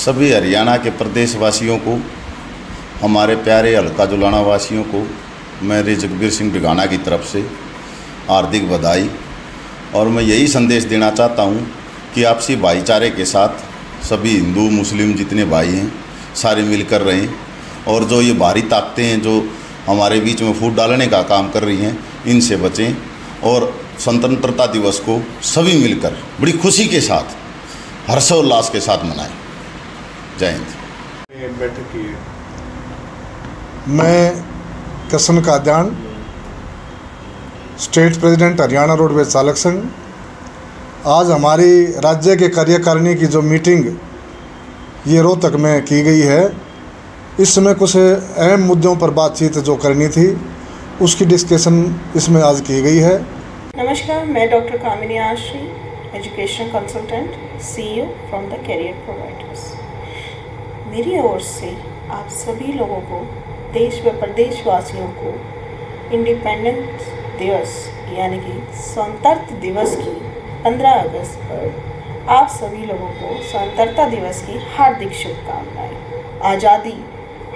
सभी हरियाणा के प्रदेशवासियों को, हमारे प्यारे हल्का जुलाना वासियों को मेरे जगबीर सिंह बिगाना की तरफ़ से हार्दिक बधाई। और मैं यही संदेश देना चाहता हूँ कि आपसी भाईचारे के साथ सभी हिंदू, मुस्लिम जितने भाई हैं, सारे मिलकर रहें। और जो ये बाहरी ताकतें हैं, जो हमारे बीच में फूट डालने का काम कर रही हैं, इनसे बचें और स्वतंत्रता दिवस को सभी मिलकर, बड़ी खुशी के साथ, हर्षोल्लास के साथ मनाएँ। जय हिंद। बैठक की है। मैं Krishna Kadyan state president Haryana roadways चालक संघ। आज हमारी राज्य के कार्यकारिणी की जो मीटिंग ये रोहतक में की गई है इसमें कुछ अहम मुद्दों पर बातचीत जो करनी थी उसकी डिस्कशन इसमें आज की गई है। नमस्कार मैं doctor Kamini Ashri education consultant CEO from the career providers मेरी ओर से आप सभी लोगों को, देश व प्रदेशवासियों को इंडिपेंडेंस दिवस यानी कि स्वतंत्रता दिवस की 15 अगस्त पर आप सभी लोगों को स्वतंत्रता दिवस की हार्दिक शुभकामनाएँ। आज़ादी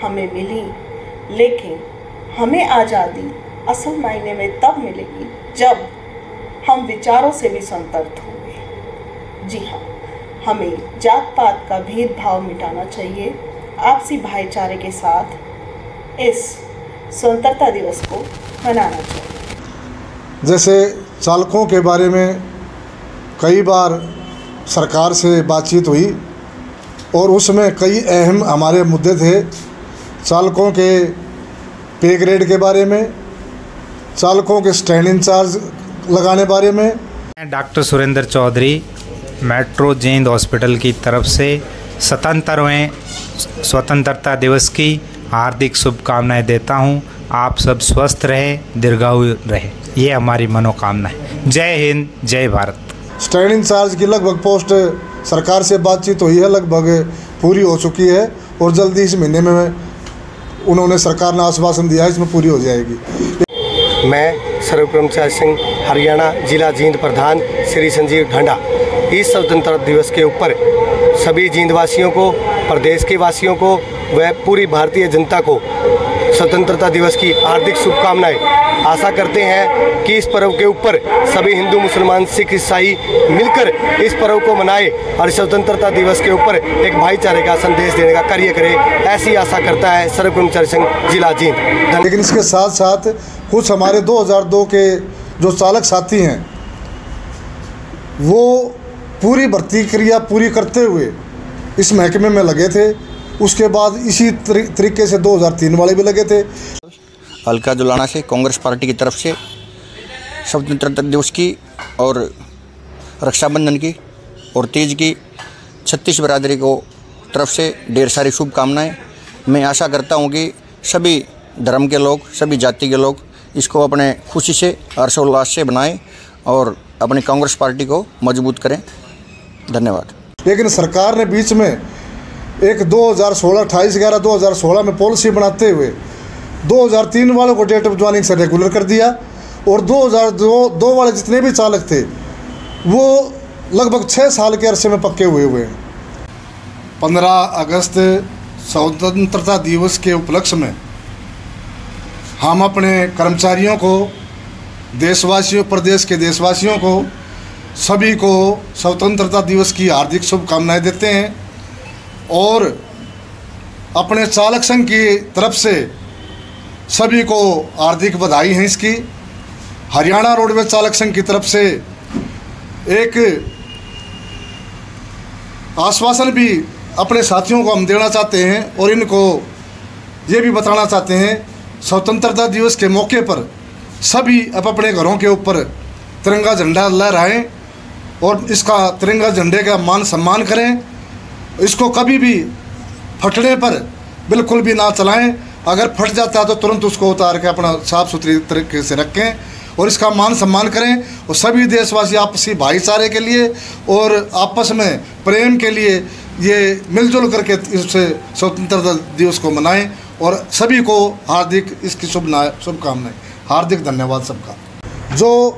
हमें मिली, लेकिन हमें आज़ादी असल मायने में तब मिलेगी जब हम विचारों से भी स्वतंत्र होंगे। जी हाँ। हमें जात पात का भेदभाव मिटाना चाहिए आपसी भाईचारे के साथ इस स्वतंत्रता दिवस को मनाना चाहिए। जैसे चालकों के बारे में कई बार सरकार से बातचीत हुई और उसमें कई अहम हमारे मुद्दे थे चालकों के पे ग्रेड के बारे में चालकों के स्टैंड इंचार्ज लगाने बारे में। मैं doctor Surendra Chaudhary metro Jain hospital की तरफ़ से स्वतंत्रवें स्वतंत्रता दिवस की हार्दिक शुभकामनाएँ देता हूँ। आप सब स्वस्थ रहें दीर्घायु रहे। ये हमारी मनोकामना है। जय हिंद जय भारत। स्टैंड इंचार्ज की लगभग पोस्ट सरकार से बातचीत हुई है लगभग पूरी हो चुकी है और जल्दी इस महीने में उन्होंने सरकार ने आश्वासन दिया है इसमें पूरी हो जाएगी। मैं सर्वकर्मचारी सिंह, हरियाणा जिला जींद प्रधान श्री संजीव ढांडा। इस स्वतंत्रता दिवस के ऊपर सभी जींदवासियों को, प्रदेश के वासियों को, व पूरी भारतीय जनता को स्वतंत्रता दिवस की हार्दिक शुभकामनाएँ। आशा करते हैं कि इस पर्व के ऊपर सभी हिंदू, मुसलमान, सिख, ईसाई मिलकर इस पर्व को मनाए और स्वतंत्रता दिवस के ऊपर एक भाईचारे का संदेश देने का कार्य करे, ऐसी आशा करता है सर्व कर्मचारी संघ जिला जींद। लेकिन इसके साथ साथ कुछ हमारे 2002 के जो चालक साथी हैं, वो पूरी भर्ती क्रिया पूरी करते हुए इस महकमे में लगे थे। उसके बाद इसी तरीके से 2003 वाले भी लगे थे। हल्का जुलाना से कांग्रेस पार्टी की तरफ़ से स्वतंत्रता दिवस की और रक्षाबंधन की और तेज की छत्तीस बरादरी को तरफ़ से ढेर सारी शुभकामनाएँ। मैं आशा करता हूँ कि सभी धर्म के लोग सभी जाति के लोग इसको अपने खुशी से हर्षोल्लास से बनाएँ और अपनी कांग्रेस पार्टी को मज़बूत करें। धन्यवाद। लेकिन सरकार ने बीच में एक 2016 अट्ठाईस, ग्यारह 2016 में पॉलिसी बनाते हुए 2003 वालों को डेट ऑफ़ ज्वाइनिंग से रेगुलर कर दिया और 2002 दो वाले जितने भी चालक थे, वो लगभग छः साल के अरसे में पक्के हुए हुए हैं। पंद्रह अगस्त स्वतंत्रता दिवस के उपलक्ष्य में हम अपने कर्मचारियों को, देशवासियों, प्रदेश के देशवासियों को, सभी को स्वतंत्रता दिवस की हार्दिक शुभकामनाएँ देते हैं। और अपने चालक संघ की तरफ़ से सभी को हार्दिक बधाई है इसकी। हरियाणा रोडवेज़ चालक संघ की तरफ़ से एक आश्वासन भी अपने साथियों को हम देना चाहते हैं और इनको ये भी बताना चाहते हैं, स्वतंत्रता दिवस के मौके पर सभी अब अपने घरों के ऊपर तिरंगा झंडा लहराएँ और इसका तिरंगा झंडे का मान सम्मान करें। इसको कभी भी फटने पर बिल्कुल भी ना चलाएँ। अगर फट जाता है तो तुरंत उसको उतार के अपना साफ़ सुथरी तरीके से रखें और इसका मान सम्मान करें। और सभी देशवासी आपसी भाईचारे के लिए और आपस में प्रेम के लिए ये मिलजुल करके इससे स्वतंत्रता दिवस को मनाएँ और सभी को हार्दिक इसकी शुभ शुभकामनाएँ। हार्दिक धन्यवाद सबका। जो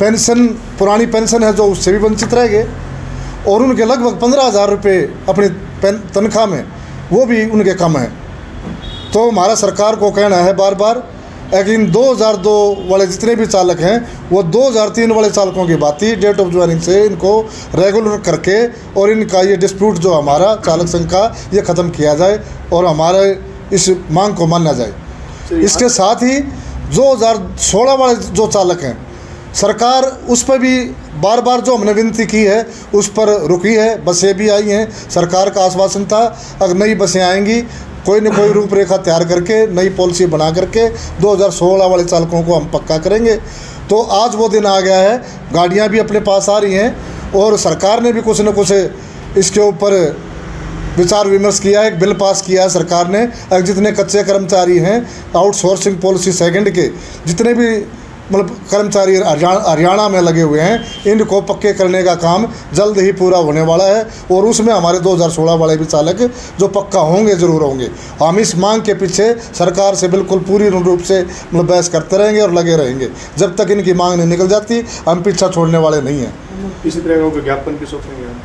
पेंशन, पुरानी पेंशन है जो उससे भी वंचित रह गए और उनके लगभग पंद्रह हज़ार रुपये अपनी तनख्वाह में वो भी उनके कम है। तो हमारा सरकार को कहना है बार बार लेकिन 2002 वाले जितने भी चालक हैं वो 2003 वाले चालकों की बात थी डेट ऑफ़ ज्वाइनिंग से इनको रेगुलर करके और इनका ये डिस्प्यूट जो हमारा चालक संघ का ये ख़त्म किया जाए और हमारे इस मांग को माना जाए। इसके साथ ही 2016 वाले जो चालक हैं सरकार उस पर भी बार बार जो हमने विनती की है, उस पर रुकी है, बसें भी आई हैं। सरकार का आश्वासन था अगर नई बसें आएँगी, कोई न कोई रूपरेखा तैयार करके, नई पॉलिसी बना करके 2016 वाले चालकों को हम पक्का करेंगे। तो आज वो दिन आ गया है, गाड़ियाँ भी अपने पास आ रही हैं, और सरकार ने भी कुछ न कुछ इसके ऊपर विचार विमर्श किया एक बिल पास किया है सरकार ने अब जितने कच्चे कर्मचारी हैं, आउटसोर्सिंग पॉलिसी सेकंड के, जितने भी मतलब कर्मचारी हरियाणा में लगे हुए हैं। इनको पक्के करने का काम जल्द ही पूरा होने वाला है और उसमें हमारे 2016 वाले भी चालक जो पक्का होंगे, ज़रूर होंगे। हम इस मांग के पीछे सरकार से बिल्कुल पूरी रूप से मतलब बहस करते रहेंगे और लगे रहेंगे। जब तक इनकी मांग नहीं निकल जाती, हम पीछा छोड़ने वाले नहीं हैं। इसी तरह का विज्ञापन भी हम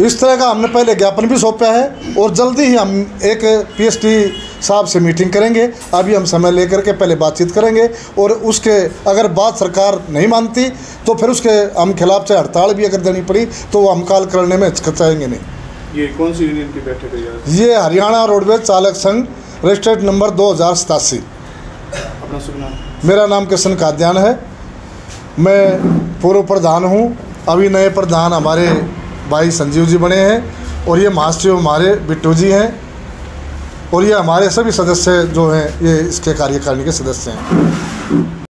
इस तरह का हमने पहले ज्ञापन भी सौंपा है और जल्दी ही हम एक पीएसटी साहब से मीटिंग करेंगे। अभी हम समय लेकर के पहले बातचीत करेंगे और उसके अगर बात सरकार नहीं मानती तो फिर उसके हम खिलाफ चाहे हड़ताल भी अगर देनी पड़ी तो वो हम काल करने में हिचकिचाएँगे नहीं। ये कौन सी यूनियन की बैठक है ये हरियाणा रोडवेज़ चालक संघ रजिस्टर्ड नंबर दो हज़ार सतासी। मेरा नाम किशन काद्यान है। मैं पूर्व प्रधान हूँ। अभी नए प्रधान हमारे भाई संजीव जी बने हैं और ये मास्टर हमारे बिट्टू जी हैं और ये हमारे सभी सदस्य जो हैं, ये इसके कार्यकारिणी के सदस्य हैं।